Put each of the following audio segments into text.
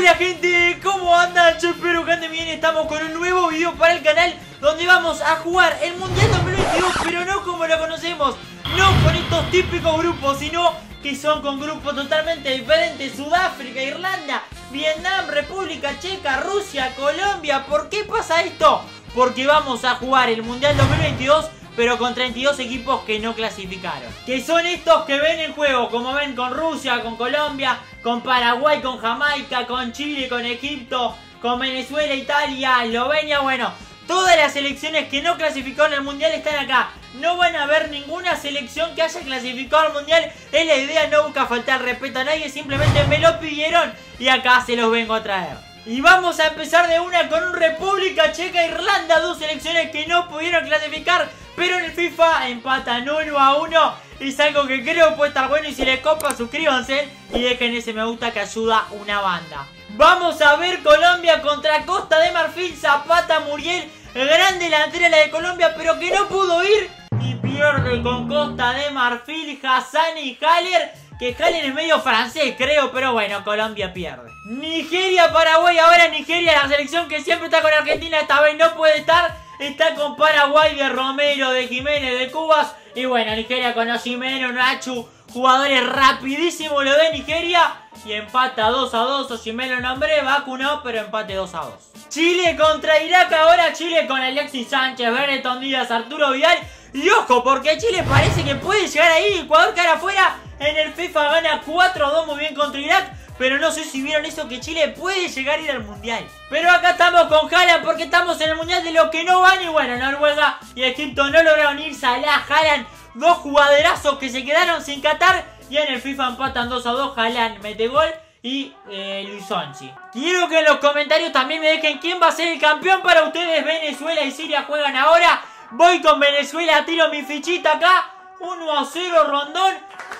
Hola gente, ¿cómo andan? Yo espero que anden bien, estamos con un nuevo video para el canal Donde vamos a jugar el Mundial 2022, pero no como lo conocemos No con estos típicos grupos, sino que son con grupos totalmente diferentes Sudáfrica, Irlanda, Vietnam, República Checa, Rusia, Colombia ¿Por qué pasa esto? Porque vamos a jugar el Mundial 2022 pero con 32 equipos que no clasificaron. Que son estos que ven el juego, como ven con Rusia, con Colombia, con Paraguay, con Jamaica, con Chile, con Egipto, con Venezuela, Italia, Eslovenia, bueno, todas las selecciones que no clasificaron al Mundial están acá. No van a ver ninguna selección que haya clasificado al Mundial. Es la idea, no busca faltar respeto a nadie, simplemente me lo pidieron y acá se los vengo a traer. Y vamos a empezar de una con un República Checa Irlanda, dos selecciones que no pudieron clasificar pero en el FIFA empatan 1 a 1. Es algo que creo puede estar bueno y si les copa suscríbanse y dejen ese me gusta que ayuda una banda. Vamos a ver Colombia contra Costa de Marfil, Zapata Muriel, gran delantera la de Colombia pero que no pudo ir y pierde con Costa de Marfil, Hassan y Haller. Que Haller es medio francés creo, pero bueno, Colombia pierde. Nigeria, Paraguay, ahora Nigeria, la selección que siempre está con Argentina, esta vez no puede estar Está con Paraguay de Romero, de Jiménez, de Cubas. Y bueno, Nigeria con Osimeno, Nachu. Jugadores rapidísimos lo de Nigeria. Y empata 2 a 2. Osimeno nombré, vacunó, pero empate 2 a 2. Chile contra Irak. Ahora Chile con Alexis Sánchez, Benetton Díaz, Arturo Vidal. Y ojo, porque Chile parece que puede llegar ahí. Ecuador cara afuera. En el FIFA gana 4 a 2 muy bien contra Irak. Pero no sé si vieron eso que Chile puede llegar a ir al Mundial. Pero acá estamos con Haaland porque estamos en el Mundial de los que no van. Y bueno, Noruega y Egipto no lograron ir. Salah, Haaland, dos jugadorazos que se quedaron sin Qatar. Y en el FIFA empatan 2 a 2. Haaland mete gol y eh, Luis Onchi. Quiero que en los comentarios también me dejen quién va a ser el campeón para ustedes. Venezuela y Siria juegan ahora. Voy con Venezuela, tiro mi fichita acá. 1 a 0 Rondón.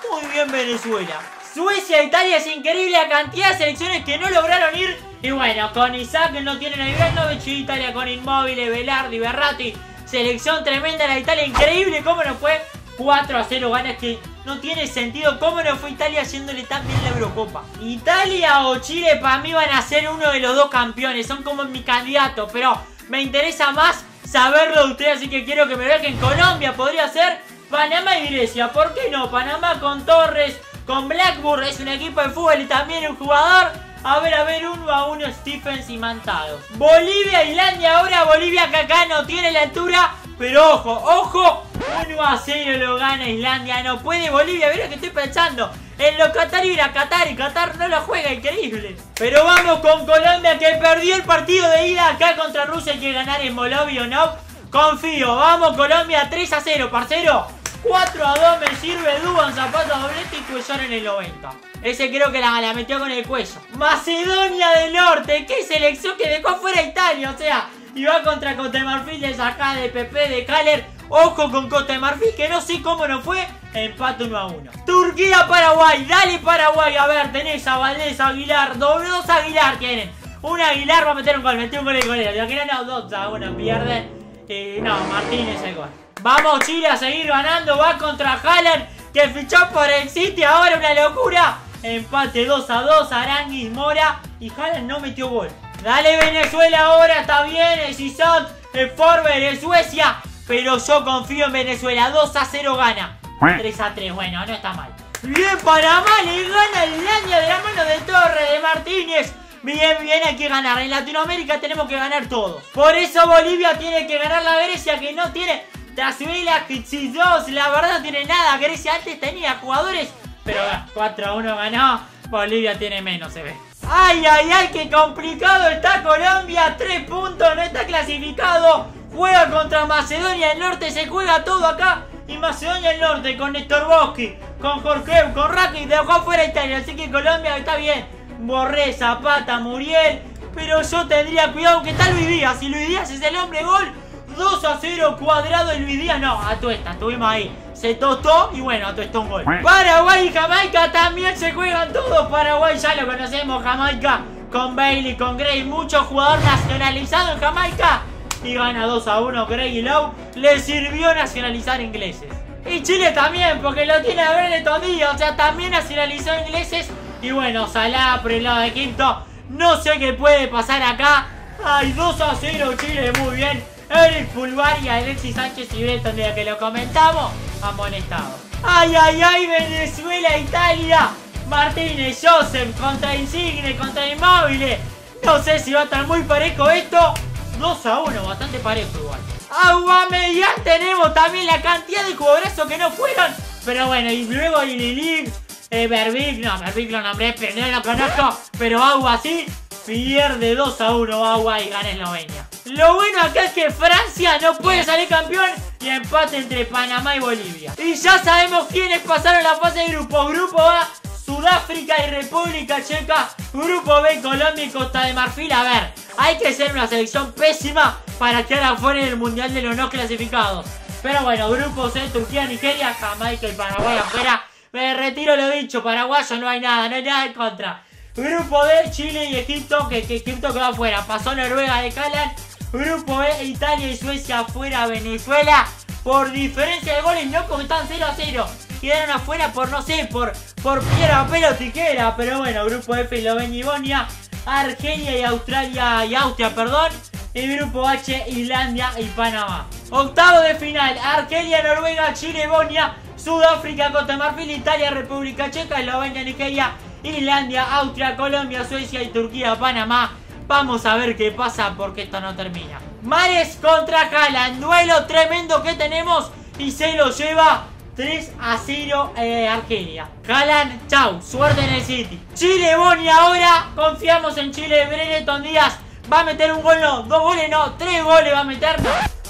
Muy bien Venezuela. Suecia, Italia es increíble la cantidad de selecciones que no lograron ir. Y bueno, con Isaac no tienen a Ibrahimovic, Italia con Inmóvil, Velardi, Berratti. Selección tremenda la Italia, increíble cómo no fue. 4 a 0 ganas que no tiene sentido cómo no fue Italia haciéndole tan bien la Eurocopa. Italia o Chile para mí van a ser uno de los dos campeones, son como mi candidato, pero me interesa más saberlo de ustedes, así que quiero que me vean que en Colombia podría ser Panamá y Grecia. ¿Por qué no? Panamá con Torres, con Blackburn. Es un equipo de fútbol y también un jugador. A ver, a ver, uno a uno Stephens y Mantados. Bolivia, Islandia. Ahora Bolivia que acá no tiene la altura. Pero ojo, ojo. 1 a 0 lo gana Islandia. No puede Bolivia. Ver lo que estoy pensando. En lo Qatar ir a Qatar y Qatar no lo juega, increíble. Pero vamos con Colombia que perdió el partido de ida acá contra Rusia. Hay que ganar en Bolivia, ¿no? Confío. Vamos Colombia 3 a 0, parcero. 4 a 2 me sirve Duban, zapato doblete y Cuellar en el 90. Ese creo que la, metió con el cuello. Macedonia del Norte, qué selección que dejó fuera Italia, o sea, y va contra Costa de Marfil de Sacá, de Pepe, de Caller. Ojo con Costa Marfil, que no sé cómo no fue. Empate 1 a 1. Turquía, Paraguay, dale Paraguay. A ver, tenés a Valdés, Aguilar, dos Aguilar tienen. Un Aguilar va a meter un gol, metió un gol de golero. que no, dos, a uno pierde. Eh, no, Martínez el gol. Vamos Chile a seguir ganando. Va contra Haaland que fichó por el City. Ahora una locura. Empate 2 a 2. Aranguis, Mora. Y Haaland no metió gol. Dale Venezuela ahora. Está bien. El Sison. El Forber. El Suecia. Pero yo confío en Venezuela. 2 a 0 gana. 3 a 3. Bueno, no está mal. Bien, Panamá le gana el año de la mano de Torre, de Martínez. Bien, bien, hay que ganar. En Latinoamérica tenemos que ganar todos. Por eso Bolivia tiene que ganar la Grecia que no tiene Tasvila, 2, la verdad no tiene nada. Grecia antes tenía jugadores, pero 4 a 1 ganó. Bolivia tiene menos, se ve. Ay, ay, ay, qué complicado está Colombia. 3 puntos, no está clasificado. Juega contra Macedonia del Norte, se juega todo acá. Y Macedonia del Norte con Néstor Boschi, con Jorge, con Raki, dejó fuera Italia. Así que Colombia está bien. Borré, Zapata, Muriel. Pero yo tendría cuidado que está Luis Díaz. Si Luis Díaz es el hombre gol, 2 a 0 cuadrado el Luis No, a tuesta, estuvimos ahí. Se tostó y bueno, tostó un gol. Paraguay y Jamaica también se juegan todos. Paraguay ya lo conocemos, Jamaica con Bailey, con Gray. Mucho jugador nacionalizado en Jamaica. Y gana 2 a 1 Gray y Lowe. Le sirvió nacionalizar ingleses. Y Chile también, porque lo tiene a ver de O sea, también nacionalizó ingleses. Y bueno, Salah por el lado de Quinto. No sé qué puede pasar acá. Ay, 2 a 0 Chile, muy bien. Eric Pulvar y Alexis Sánchez y Breton, de que lo comentamos, amonestado. Ay, ay, ay, Venezuela, Italia. Martínez, Joseph contra Insigne, contra Inmóvil. No sé si va a estar muy parejo esto. 2 a 1, bastante parejo igual. Aguamedian tenemos también la cantidad de jugadores que no fueron. Pero bueno, y luego Lilic, eh, Berbic, no, Berbic lo nombré, pero no lo conozco. Pero Agua sí, pierde 2 a 1 Agua y gana Eslovenia. Lo bueno acá es que Francia no puede salir campeón y empate entre Panamá y Bolivia. Y ya sabemos quiénes pasaron la fase de grupo. Grupo A, Sudáfrica y República Checa. Grupo B, Colombia y Costa de Marfil. A ver, hay que ser una selección pésima para quedar afuera en el Mundial de los no clasificados. Pero bueno, grupo C, Turquía, Nigeria, Jamaica y Paraguay afuera. Me retiro lo dicho, paraguayo no hay nada, no hay nada en contra. Grupo D, Chile y Egipto, que, que Egipto quedó afuera. Pasó Noruega de Calan. Grupo E, Italia y Suecia afuera, Venezuela. Por diferencia de goles, no porque están 0 a 0. Quedaron afuera por, no sé, por, por piedra, papel o tijera. Pero bueno, grupo F, Eslovenia y Bonia. Argelia y Australia y Austria, perdón. Y grupo H, Islandia y Panamá. Octavo de final, Argelia, Noruega, Chile, Bonia, Sudáfrica, Costa Marfil, Italia, República Checa, Eslovenia, Nigeria, Islandia, Austria, Colombia, Suecia y Turquía, Panamá. Vamos a ver qué pasa porque esto no termina. Mares contra Haaland. Duelo tremendo que tenemos. Y se lo lleva 3 a 0 eh, Argelia. Haaland, chau. Suerte en el City. Chile, Boni ahora. Confiamos en Chile. Brereton Díaz va a meter un gol, no. Dos goles, no. Tres goles va a meter.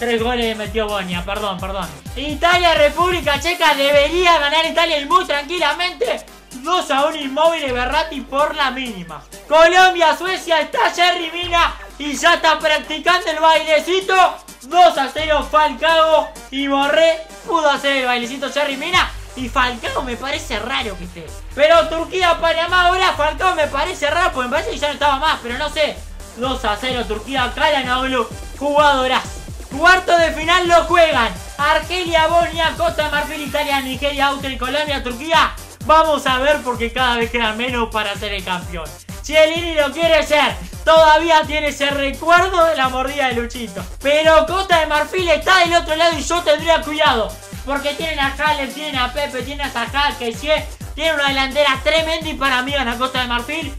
Tres goles metió Bonia, perdón, perdón. Italia, República Checa, debería ganar Italia y muy tranquilamente. 2 a 1 inmóvil Berrati por la mínima. Colombia, Suecia, está Jerry Mina y ya está practicando el bailecito. 2 a 0 Falcao y Borré pudo hacer el bailecito Jerry Mina. Y Falcao me parece raro que esté. Pero Turquía, Panamá, ahora Falcao me parece raro porque me parece que ya no estaba más, pero no sé. 2 a 0 Turquía, Kalanoglu, jugadoras. Cuarto de final lo juegan. Argelia, Bosnia, Costa Marfil, Italia, Nigeria, Austria Colombia, Turquía. Vamos a ver porque cada vez queda menos para ser el campeón. Chiellini lo quiere ser. Todavía tiene ese recuerdo de la mordida de Luchito. Pero Costa de Marfil está del otro lado y yo tendría cuidado. Porque tienen a Haller, tienen a Pepe, tienen a Sajal, que si tiene una delantera tremenda y para mí gana Costa de Marfil.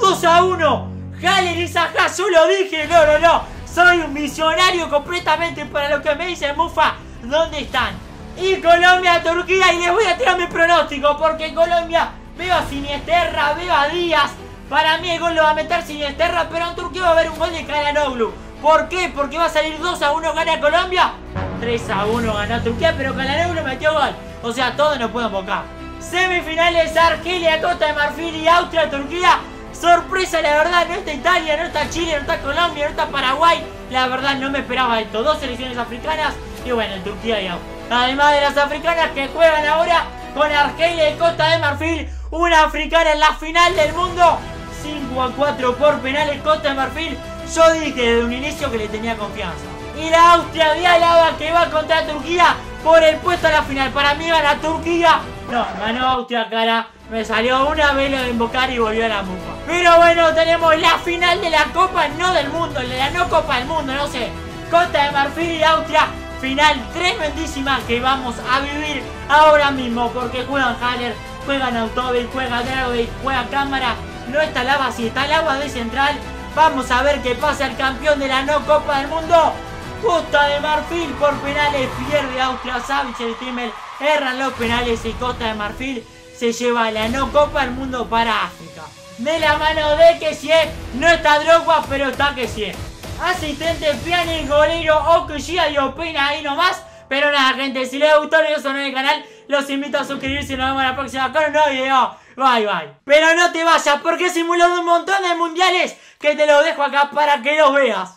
2 a 1. Haller y Sajal, yo lo dije, no, no, no. Soy un visionario completamente para lo que me dice Mufa. ¿Dónde están? Y Colombia, Turquía. Y les voy a tirar mi pronóstico. Porque Colombia veo a Siniesterra, veo a Díaz. Para mí el gol lo va a meter Siniesterra. Pero en Turquía va a haber un gol de Kalanoglu. ¿Por qué? Porque va a salir 2 a 1 gana Colombia. 3 a 1 gana Turquía. Pero Kalanoglu metió gol. O sea, todos nos pueden bocar. Semifinales Argelia, Costa de Marfil y Austria, Turquía. Sorpresa, la verdad, no está Italia, no está Chile, no está Colombia, no está Paraguay. La verdad, no me esperaba esto. Dos selecciones africanas y bueno, en Turquía y. Además de las africanas que juegan ahora con Argelia y Costa de Marfil. Una africana en la final del mundo. 5 a 4 por penales Costa de Marfil. Yo dije desde un inicio que le tenía confianza. Y la Austria de Alaba que va contra Turquía por el puesto a la final. Para mí gana Turquía. No, ganó Austria, cara. Me salió una velo de invocar y volvió a la mufa. Pero bueno, tenemos la final de la Copa, no del mundo, de la no Copa del Mundo, no sé. Costa de Marfil y Austria final tremendísima que vamos a vivir ahora mismo porque juegan Haller, juegan Autobil, juega Dragovic, juega Cámara, no está Lava, si está el agua de central, vamos a ver qué pasa el campeón de la no Copa del Mundo. Costa de Marfil por penales, pierde Austria, Savic y Timmel erran los penales y Costa de Marfil se lleva la no Copa del Mundo para África. De la mano de que si no está Drogba, pero está que si asistente, Piani, golero, Okushia y opina ahí nomás. Pero nada, gente, si les gustó el video el canal, los invito a suscribirse y nos vemos la próxima con un nuevo video. Bye, bye. Pero no te vayas, porque he simulado un montón de mundiales que te los dejo acá para que los veas.